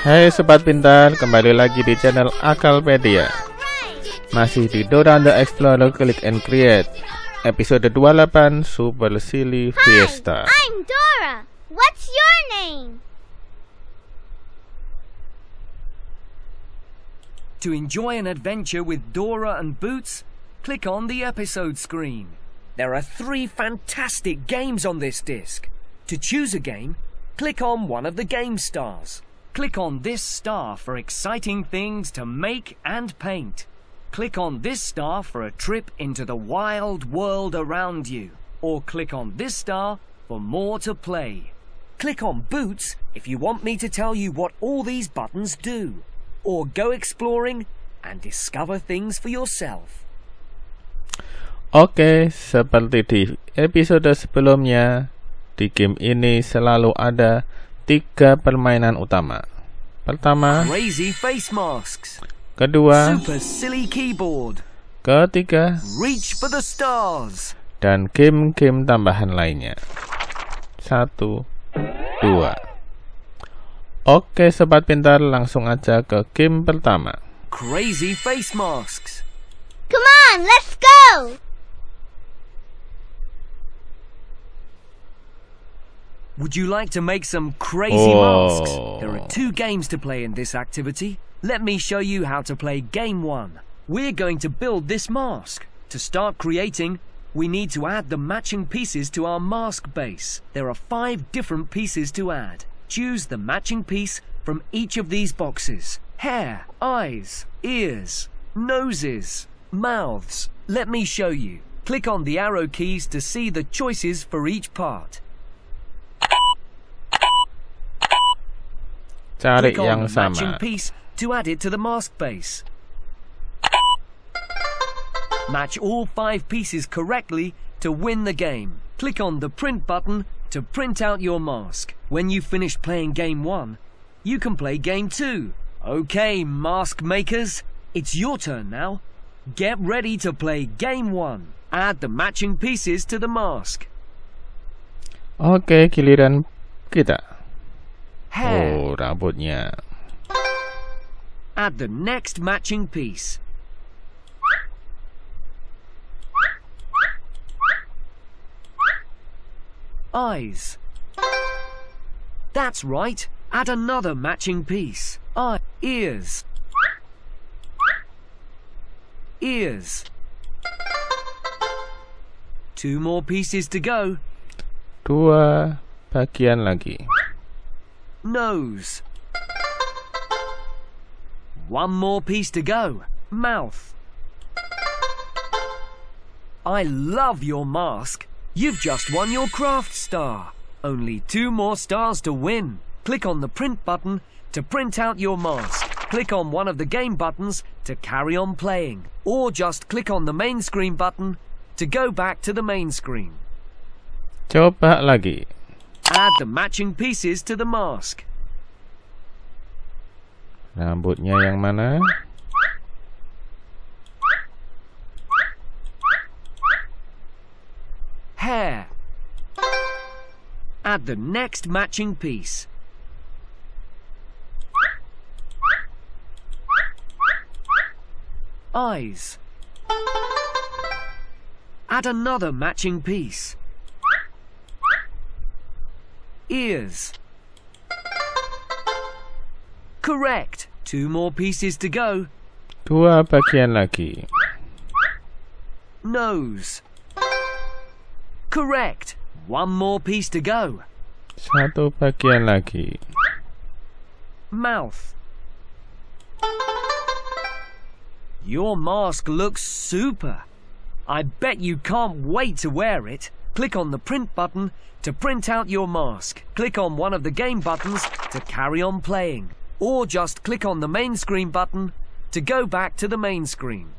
Hai Sobat Pintar, kembali lagi di channel Akalpedia Masih di Dora the Explorer Click and Create Episode 28 Super Silly Fiesta Hi, I'm Dora. What's your name? To enjoy an adventure with Dora and Boots, click on the episode screen. There are three fantastic games on this disc. To choose a game, click on one of the game stars. Click on this star for exciting things to make and paint. Click on this star for a trip into the wild world around you. Or click on this star for more to play. Click on Boots if you want me to tell you what all these buttons do. Or go exploring and discover things for yourself. Oke, seperti di episode sebelumnya Di game ini selalu ada tiga permainan utama Pertama, Crazy face masks. kedua, Super silly keyboard. ketiga, Reach for the stars. dan game-game tambahan lainnya. Satu, dua. Oke, sobat pintar, langsung aja ke game pertama. Crazy face masks. Come on, let's go. Would you like to make some crazy Oh. masks? There are two games to play in this activity. Let me show you how to play game one. We're going to build this mask. To start creating, we need to add the matching pieces to our mask base. There are five different pieces to add. Choose the matching piece from each of these boxes. Hair, eyes, ears, noses, mouths. Let me show you. Click on the arrow keys to see the choices for each part. Cari Click on yang the matching sama. piece to add it to the mask base. Match all five pieces correctly to win the game. Click on the print button to print out your mask. When you've finished playing game one, you can play game two. Okay, mask makers, it's your turn now. Get ready to play game one. Add the matching pieces to the mask. Oke, giliran kita. Hair. Oh. Add the next matching piece. Eyes. That's right. Add another matching piece. Eye. Ears. Ears. Two more pieces to go. Dua bagian lagi. Nose. One more piece to go. Mouth. I love your mask. You've just won your craft star. Only two more stars to win. Click on the print button to print out your mask. Click on one of the game buttons to carry on playing. Or just click on the main screen button to go back to the main screen. Coba lagi. Add the matching pieces to the mask. Rambutnya yang mana? hair. Add the next matching piece. Eyes. Add another matching piece. Ears. Correct. Two more pieces to go. Dua bagian lagi. Nose. Correct. One more piece to go. Satu bagian lagi. Mouth. Your mask looks super. I bet you can't wait to wear it. Click on the print button to print out your mask. Click on one of the game buttons to carry on playing. Or just click on the main screen button to go back to the main screen.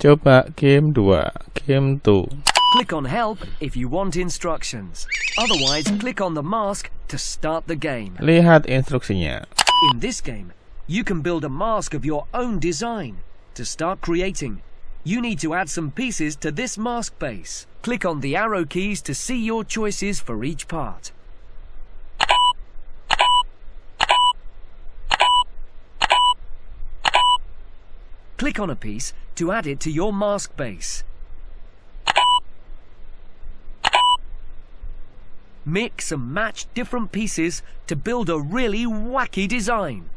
Coba game 2. Game 2. Click on help if you want instructions. Otherwise, click on the mask to start the game. Lihat instruksinya. In this game, you can build a mask of your own design. To start creating, you need to add some pieces to this mask base. Click on the arrow keys to see your choices for each part. Click on a piece to add it to your mask base. Mix and match different pieces to build a really wacky design.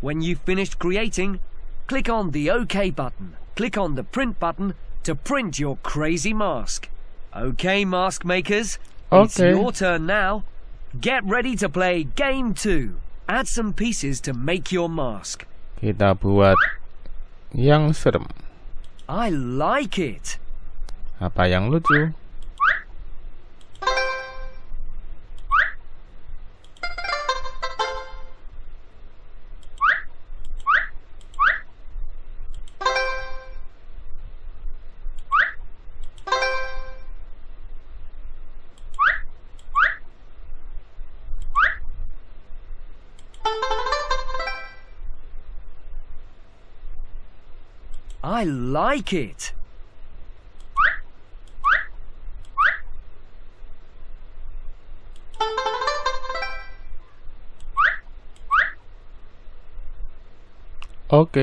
When you've finished creating, click on the OK button. Click on the print button to print your crazy mask. Okay, mask makers, it's your turn now. Get ready to play game two. Add some pieces to make your mask. Kita buat yang serem. I like it. Apa yang lucu? I like it. Oke.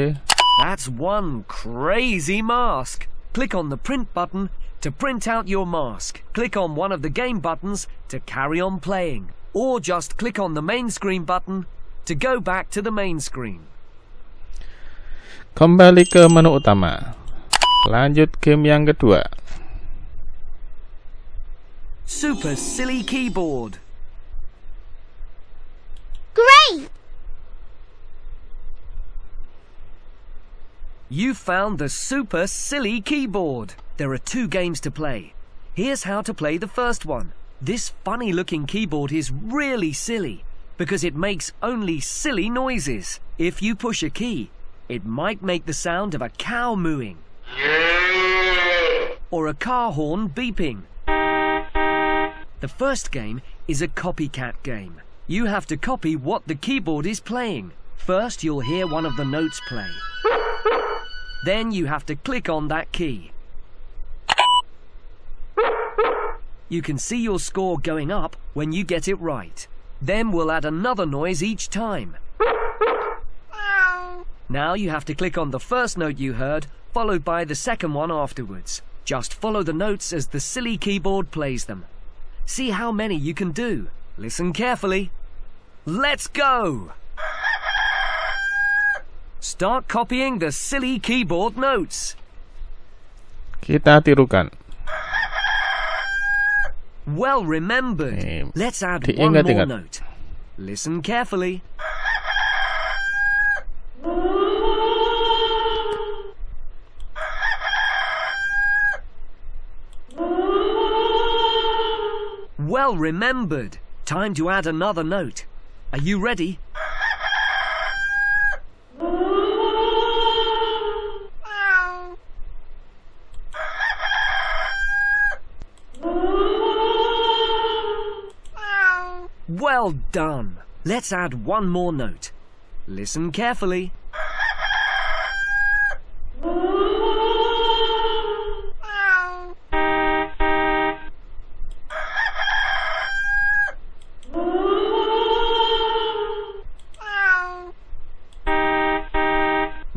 That's one crazy mask. Click on the print button to print out your mask. Click on one of the game buttons to carry on playing. Or just click on the main screen button to go back to the main screen. Kembali ke menu utama. Lanjut game yang kedua. Super silly keyboard. Great! You found the super silly keyboard. There are two games to play. Here's how to play the first one. This funny looking keyboard is really silly because it makes only silly noises. If you push a key, it might make the sound of a cow mooing or a car horn beeping. The first game is a copycat game. You have to copy what the keyboard is playing. First, you'll hear one of the notes play. Then you have to click on that key. You can see your score going up when you get it right. Then we'll add another noise each time. Now you have to click on the first note you heard, followed by the second one afterwards. Just follow the notes as the silly keyboard plays them. See how many you can do. Listen carefully. Let's go! Start copying the silly keyboard notes. Kita tirukan. Well remembered. Let's add one more note. Listen carefully. Well remembered. Time to add another note. Are you ready? Well done. Let's add one more note. Listen carefully.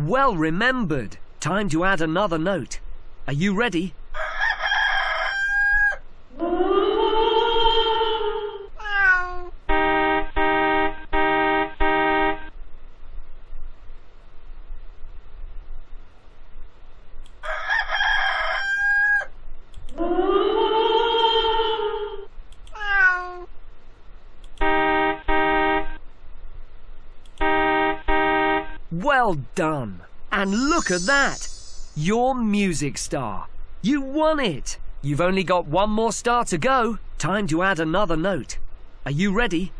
Well remembered. Time to add another note. Are you ready? And look at that. Your music star. You won it. You've only got one more star to go. Time to add another note. Are you ready?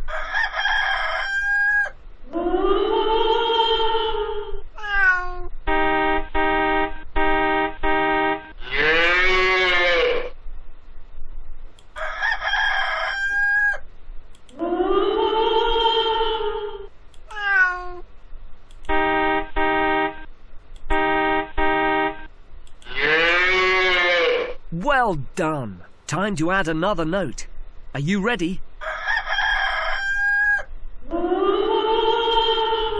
Well done. Time to add another note. Are you ready?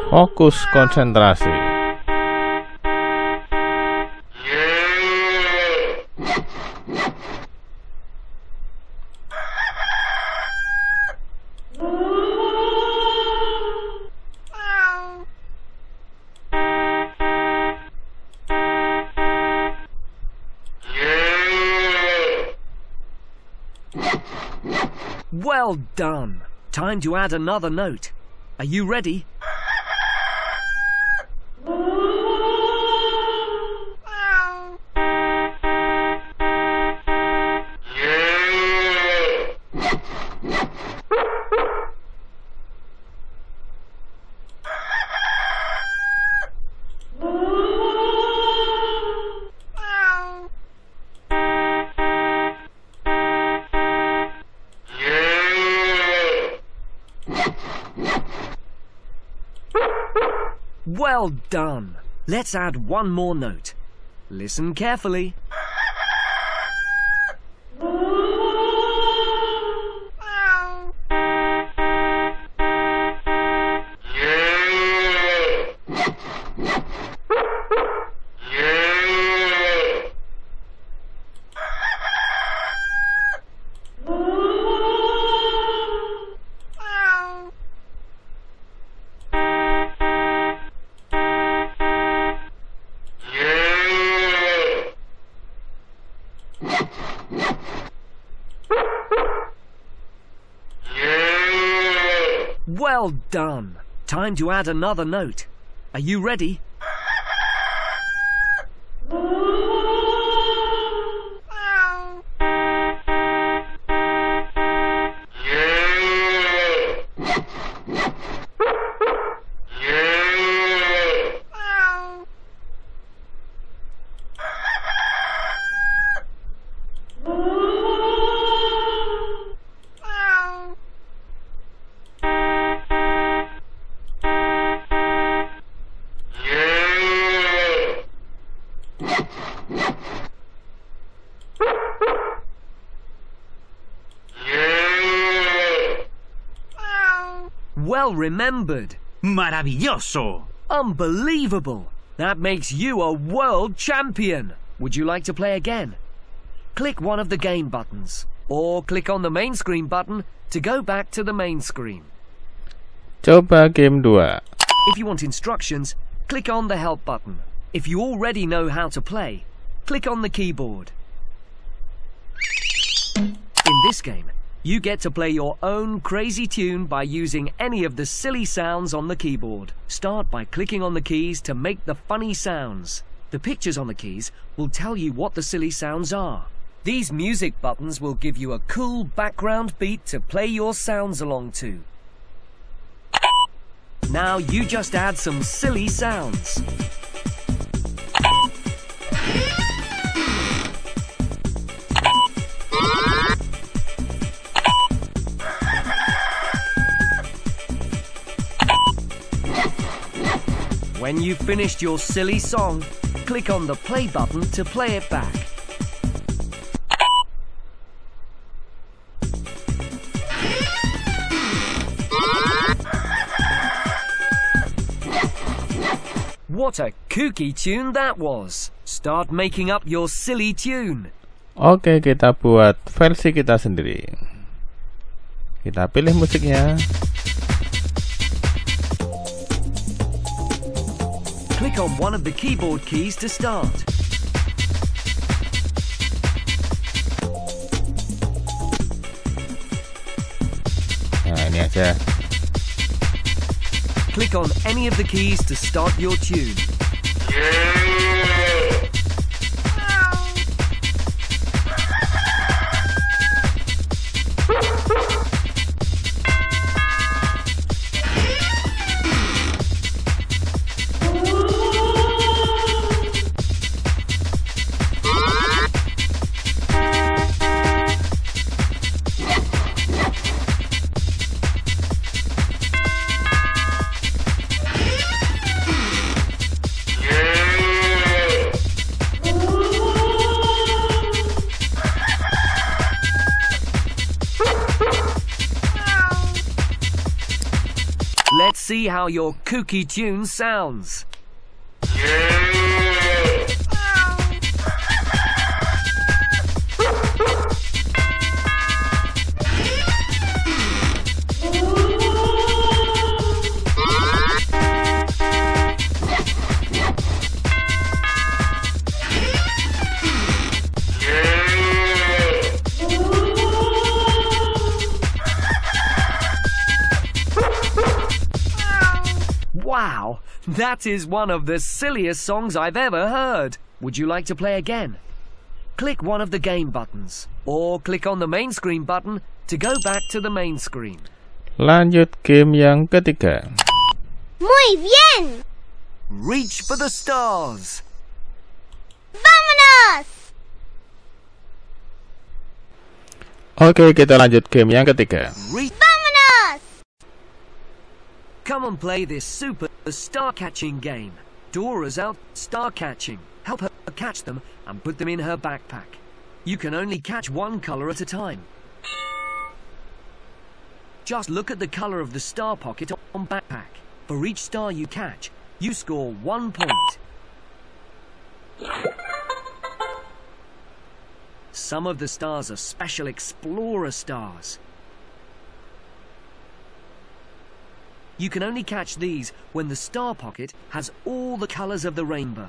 Fokus konsentrasi. Done. Time to add another note. Are you ready? Well done. Let's add one more note. Listen carefully. Time to add another note. Are you ready? Well remembered. Maravilloso. Unbelievable. That makes you a world champion. Would you like to play again? Click one of the game buttons or click on the main screen button to go back to the main screen. Coba game 2. If you want instructions, click on the help button. If you already know how to play, click on the keyboard. In this game, you get to play your own crazy tune by using any of the silly sounds on the keyboard. Start by clicking on the keys to make the funny sounds. The pictures on the keys will tell you what the silly sounds are. These music buttons will give you a cool background beat to play your sounds along to. Now you just add some silly sounds. When you've finished your silly song, click on the play button to play it back. What a kooky tune that was! Start making up your silly tune. Oke, kita buat versi kita sendiri. Kita pilih musiknya. Click on one of the keyboard keys to start. Nah, ini aja. Click on any of the keys to start your tune. See how your kooky tune sounds. Wow, that is one of the silliest songs I've ever heard. Would you like to play again? Click one of the game buttons, or click on the main screen button to go back to the main screen. Lanjut game yang ketiga. Muy bien. Reach for the stars. Vámonos. Oke, kita lanjut game yang ketiga. Reach. Come and play this super star catching game. Dora's out star catching. Help her catch them and put them in her backpack. You can only catch one colour at a time. Just look at the colour of the star pocket on backpack. For each star you catch, you score one point. Some of the stars are special explorer stars. You can only catch these when the star pocket has all the colours of the rainbow.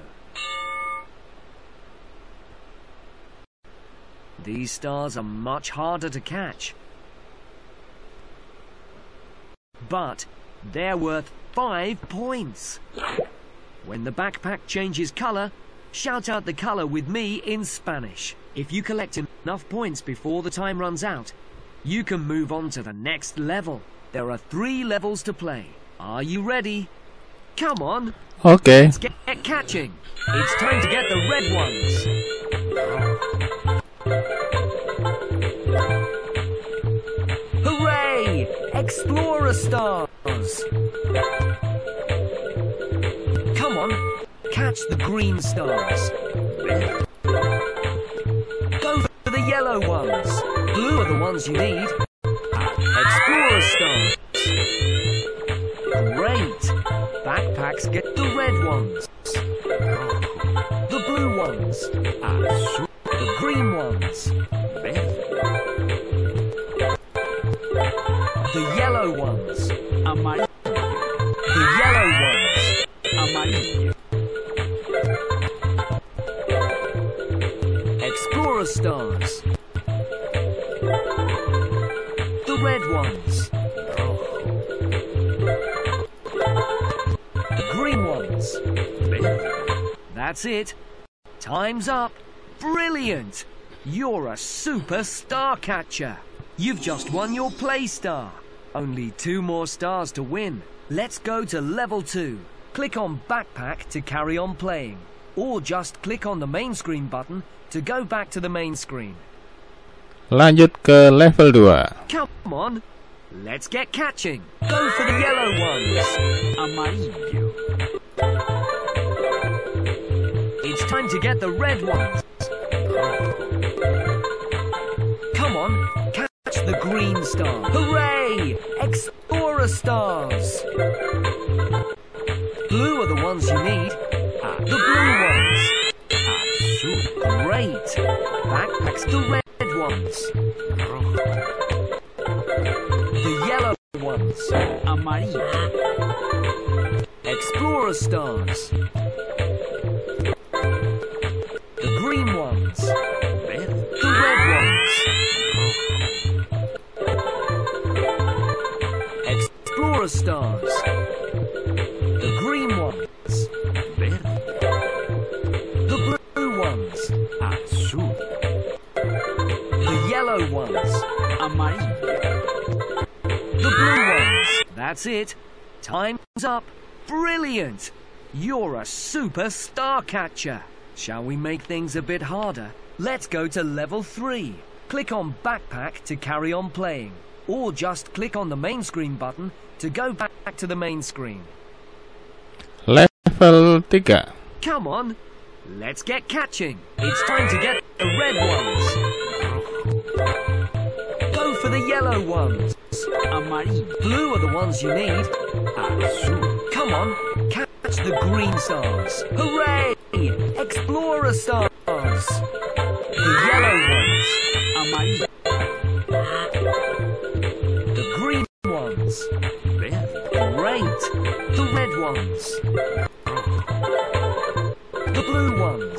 These stars are much harder to catch. But they're worth five points. When the backpack changes colour, shout out the colour with me in Spanish. If you collect enough points before the time runs out, you can move on to the next level. There are three levels to play. Are you ready? Come on, Okay. let's get, get catching. It's time to get the red ones. Hooray! Explorer stars! Come on, catch the green stars. Go for the yellow ones. Blue are the ones you need. Get the red ones. The blue ones. Ah, the ones. That's it. Time's up. Brilliant! You're a super star catcher. You've just won your play star. Only two more stars to win. Let's go to level two. Click on backpack to carry on playing. Or just click on the main screen button to go back to the main screen. lanjut ke level 2. Come on, let's get catching. Go for the yellow ones. It's time to get the red ones. Come on, catch the green star. Hooray! Explorer stars. Blue are the ones you need. Ah, the blue ones. Ah, great. Backpacks the red ones. The yellow ones. Explorer stars. Ones. The red ones. Explorer stars. The green ones. The blue ones. Ah, the yellow ones. The blue ones. That's it. Time's up. Brilliant! You're a super star catcher. Shall we make things a bit harder? Let's go to level 3. Click on backpack to carry on playing. Or just click on the main screen button to go back to the main screen. Level 3. Come on, let's get catching. It's time to get the red ones. Go for the yellow ones. Amarillo. Blue are the ones you need. Azul. Come on, catch the green stars. Hooray! Explorer stars. The yellow ones. Amarillo. The green ones. Verde. Great. The red ones. The blue ones.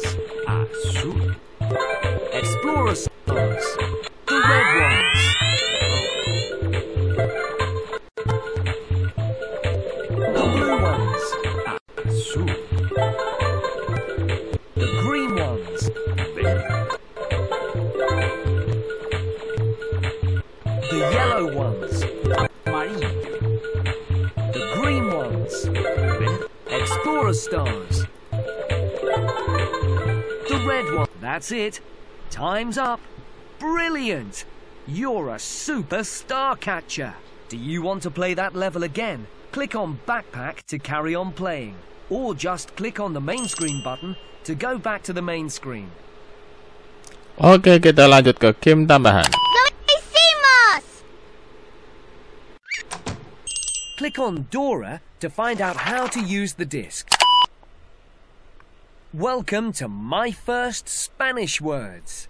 That's it. Time's up. Brilliant. You're a super star catcher. Do you want to play that level again? Click on backpack to carry on playing. Or just click on the main screen button to go back to the main screen. Oke, kita lanjut ke game tambahan. Lo hicimos! Click on Dora to find out how to use the disc. Welcome to My First Spanish Words.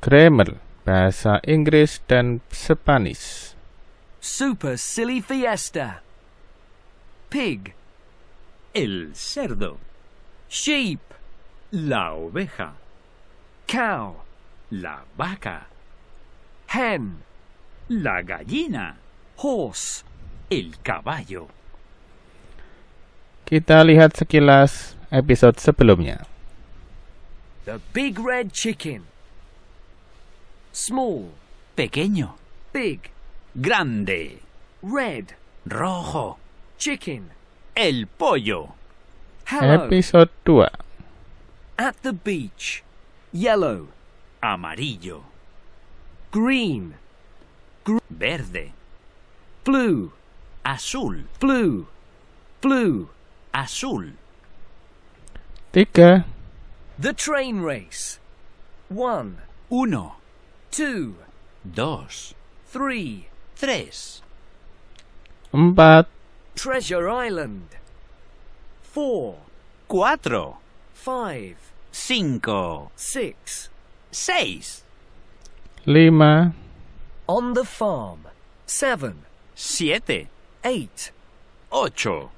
Grammar, bahasa Inggris dan Spanish. Super Silly Fiesta. Pig, El cerdo. sheep, La oveja. cow, La vaca. hen, La gallina. horse. El caballo. Kita lihat sekilas episode sebelumnya. The big red chicken. Small, Pequeño. big, Grande. red, Rojo. chicken. El pollo. Hello. Episode 2. At the beach. Yellow, Amarillo. green, Verde. blue, Azul. blue, blue. Azul. 3. The train race. One, Uno. two, Dos. three. Tres. 4. Treasure Island. Four, Cuatro. five, Cinco. six. Seis. 5. On the farm. Seven, Siete. eight, Ocho.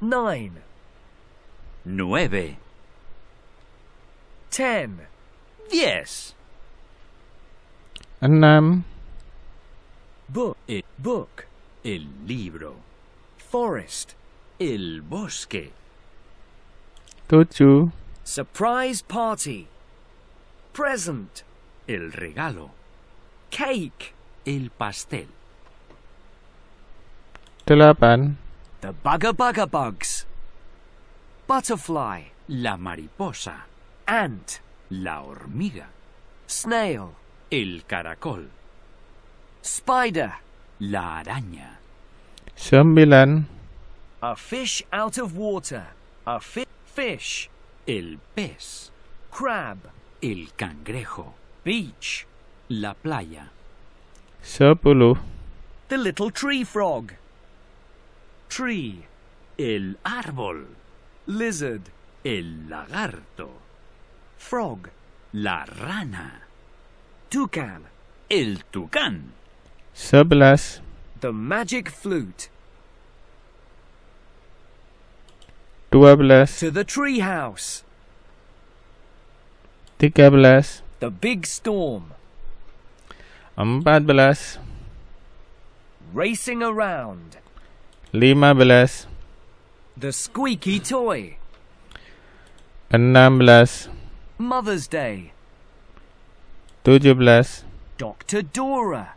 Nine, Nueve. ten. Yes. Diez. 6. Book, El, book. el libro. Forest. El bosque. 7. Surprise party. Present. El regalo. Cake. El pastel. 8. The bugger bugger bugs. Butterfly. La mariposa. Ant. La hormiga. Snail. El caracol. Spider. La araña. 9. A fish out of water. A fi- fish. El pez. Crab. El cangrejo. Beach. La playa. 10. The little tree frog. Tree. El árbol. Lizard. El lagarto. Frog. La rana. Toucan. El tucán. 11. The magic flute. 12. To the tree house. 13. The big storm. 14. Racing around. 15. The squeaky toy. 16. Mother's Day. 17. Dr. Dora.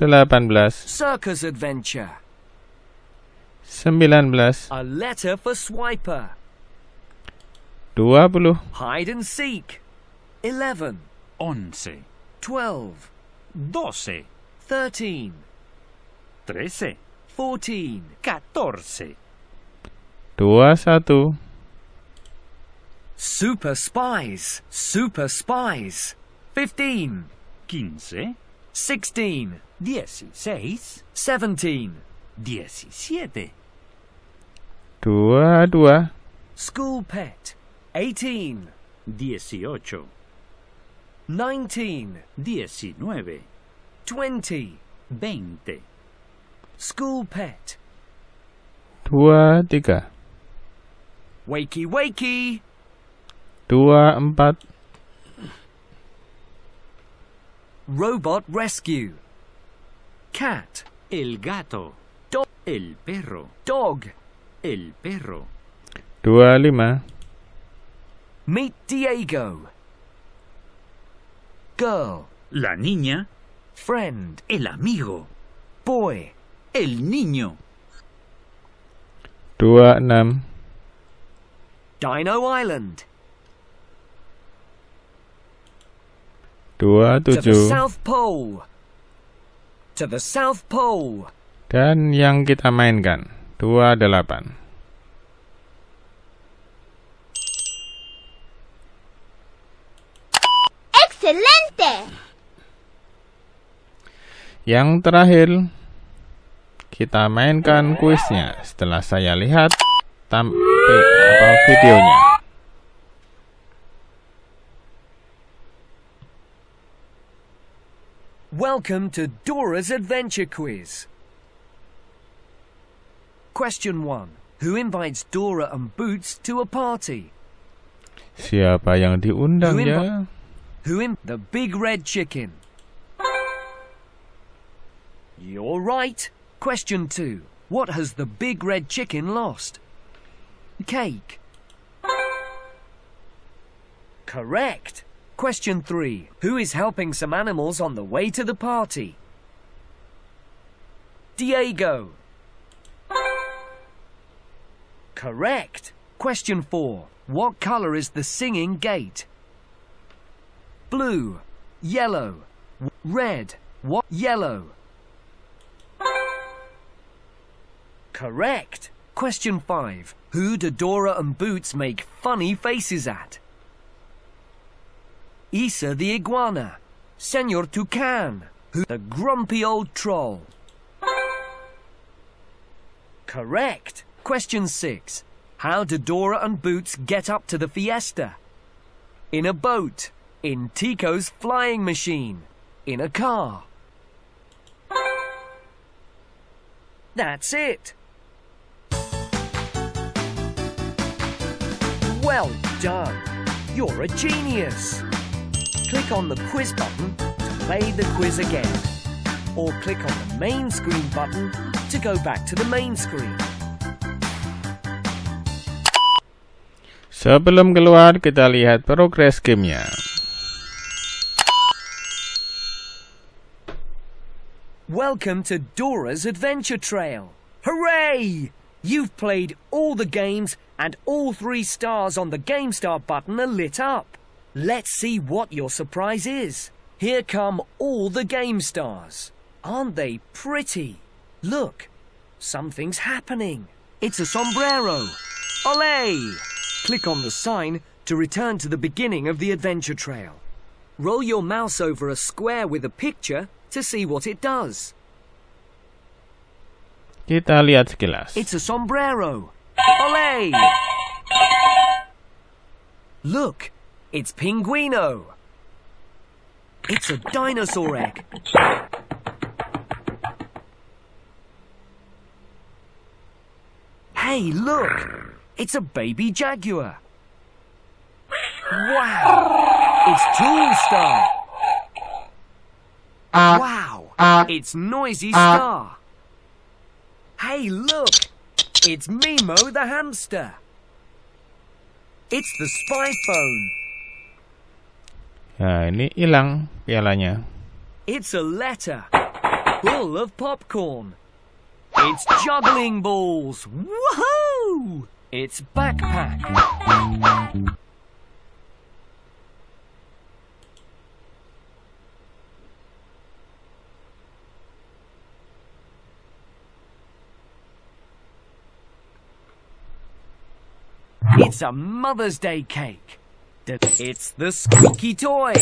18. Circus adventure. 19. A letter for Swiper. 20. Hide and seek. 11. Once. 12. Doce. 13. Trece. 14. Catorce. 21. Super spies. Super spies. 15. Quince. 16, dieciséis, 17. diecisiete, Dua, dua. School pet. 18, dieciocho, 19, diecinueve, 20. veinte, School pet. Dua, tiga. Wakey wakey. Dua, empat. Robot rescue. Cat. el gato, Dog. el perro, Dog. el perro, Dua, lima. Meet Diego. Girl. la niña, Friend. el amigo, Boy. El niño, Dua, enam. Dino Island. Dua, To the. South Pole. To the South Pole. Dan yang kita mainkan. Dua, delapan. Excelente! Yang terakhir, kita mainkan kuisnya setelah saya lihat tampil apa videonya. Welcome to Dora's Adventure Quiz. Question 1. Who invites Dora and Boots to a party? Siapa yang diundang Who ya? Who in the big red chicken? You're right. Question 2. What has the big red chicken lost? Cake. Correct. Question 3. Who is helping some animals on the way to the party? Diego. Correct. Question 4. What colour is the singing gate? Blue, yellow, red, what yellow? Correct. Question 5. Who do Dora and Boots make funny faces at? Isa the iguana, Senor Toucan, who the grumpy old troll. Correct. Question 6. How do Dora and Boots get up to the fiesta? In a boat, in Tico's flying machine, in a car. That's it. Well done. You're a genius. Click on the quiz button to play the quiz again. Or click on the main screen button to go back to the main screen. Sebelum keluar, kita lihat progres gamenya. Welcome to Dora's Adventure Trail. Hooray! You've played all the games and all three stars on the Game Start button are lit up. Let's see what your surprise is. Here come all the Game Stars. Aren't they pretty? Look, something's happening. It's a sombrero. Olé! Click on the sign to return to the beginning of the adventure trail. Roll your mouse over a square with a picture to see what it does. Kita lihat sekilas. It's a sombrero. Olé! Look, it's Pinguino. It's a dinosaur egg. Hey, look! It's a baby jaguar. Wow! It's Tool Star. Uh, wow! Uh, it's Noisy uh, Star. Hey, look! It's Mimo the hamster. It's the spy phone. Nah, ini hilang pialanya. It's a letter full of popcorn. It's juggling balls. Woohoo! It's backpack. It's a Mother's Day cake. It's the squeaky toy.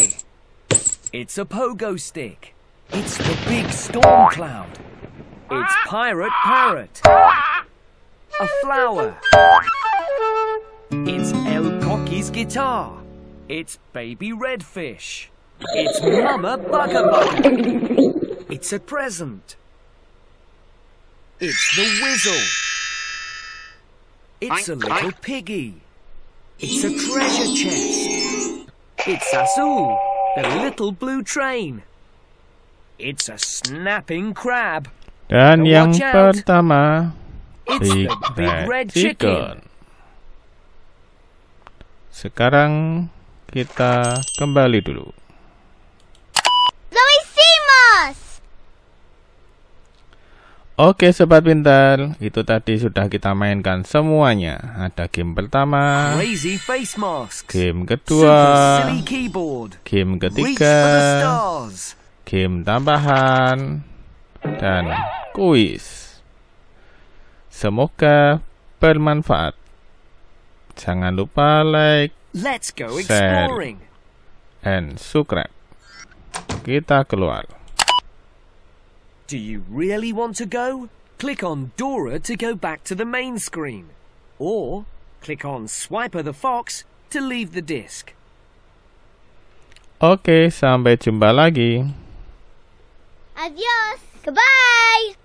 It's a pogo stick. It's the big storm cloud. It's Pirate Parrot. A flower. It's El Coquí's guitar. It's Baby Redfish. It's Mama Bugger. It's a present. It's the Whizzle. It's a little piggy. It's a treasure chest. It's Azul, the little blue train. It's a snapping crab. Dan Now yang pertama It's Big the big Red red Chicken. chicken. Sekarang kita kembali dulu. Oke sobat pintar, itu tadi sudah kita mainkan semuanya. Ada game pertama, Crazy face masks. game kedua, game ketiga, game tambahan, dan kuis. Semoga bermanfaat. Jangan lupa like Let's go Sad. exploring. and subscribe. Kita keluar. Do you really want to go? Click on Dora to go back to the main screen. Or click on Swiper the Fox to leave the disc. Oke, sampai jumpa lagi. Adios! Goodbye!